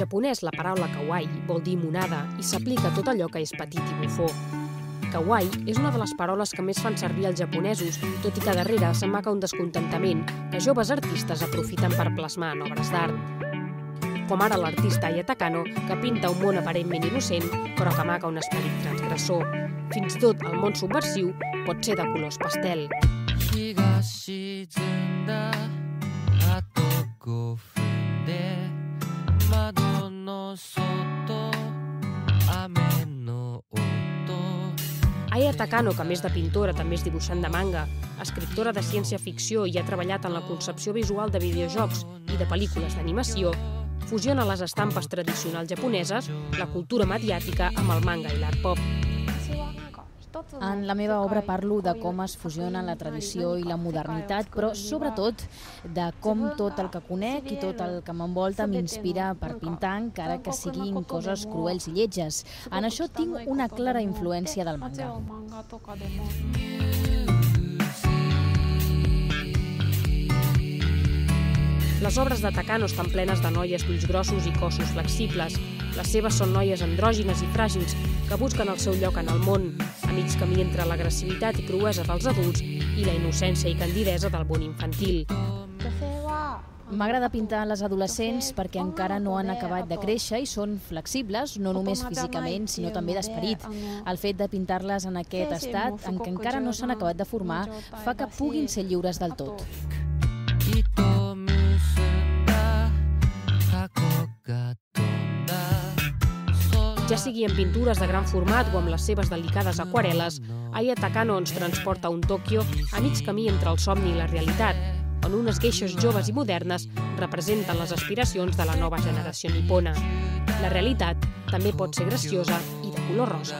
japonès, la paraula kawaii vol dir monada i s'aplica a tot allò que és petit i bufó. Kawaii és una de les paroles que més fan servir els japonesos, tot i que darrere s'amaca un descontentament que joves artistes aprofiten per plasmar en obres d'art. Com ara l'artista Ayatakano, que pinta un món aparentment innocent, però que amaca un esperit transgressor. Fins i tot el món subversiu pot ser de colors pastel. 日が沈んだあと5分で Aya Takano, que més de pintora també és dibuixant de manga, escriptora de ciència-ficció i ha treballat en la concepció visual de videojocs i de pel·lícules d'animació, fusiona les estampes tradicionals japoneses, la cultura mediàtica amb el manga i l'art pop. En la meva obra parlo de com es fusionen la tradició i la modernitat, però sobretot de com tot el que conec i tot el que m'envolta m'inspira per pintar, encara que siguin coses cruels i lletges. En això tinc una clara influència del manga. Les obres de Takano estan plenes de noies d'ulls grossos i cossos flexibles. Les seves són noies andrògines i fràgils que busquen el seu lloc en el món, a mig camí entre l'agressivitat i cruesa dels adults i la innocència i candidesa del bon infantil. M'agrada pintar les adolescents perquè encara no han acabat de créixer i són flexibles, no només físicament, sinó també d'esperit. El fet de pintar-les en aquest estat, en què encara no s'han acabat de formar, fa que puguin ser lliures del tot. Ja sigui en pintures de gran format o amb les seves delicades aquarel·les, Aya Takano ens transporta a un Tòquio a mig camí entre el somni i la realitat, on unes geixes joves i modernes representen les aspiracions de la nova generació nipona. La realitat també pot ser graciosa i de color rosa.